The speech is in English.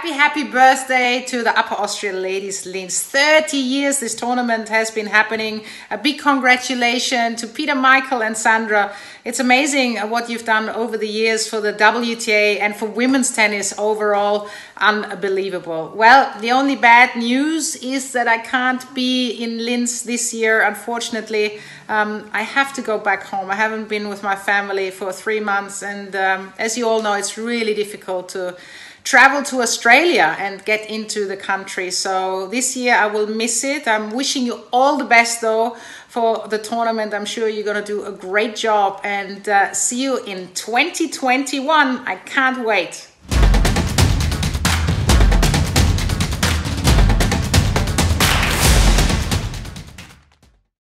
happy, happy birthday to the Upper Austria Ladies Linz. 30 years this tournament has been happening. A big congratulations to Peter, Michael, and Sandra. It's amazing what you've done over the years for the WTA and for women's tennis overall. Unbelievable. Well, the only bad news is that I can't be in Linz this year, unfortunately. Um, I have to go back home. I haven't been with my family for three months, and um, as you all know, it's really difficult to travel to Australia and get into the country. So this year I will miss it. I'm wishing you all the best though for the tournament. I'm sure you're going to do a great job and uh, see you in 2021. I can't wait.